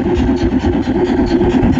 よろしくお願いします。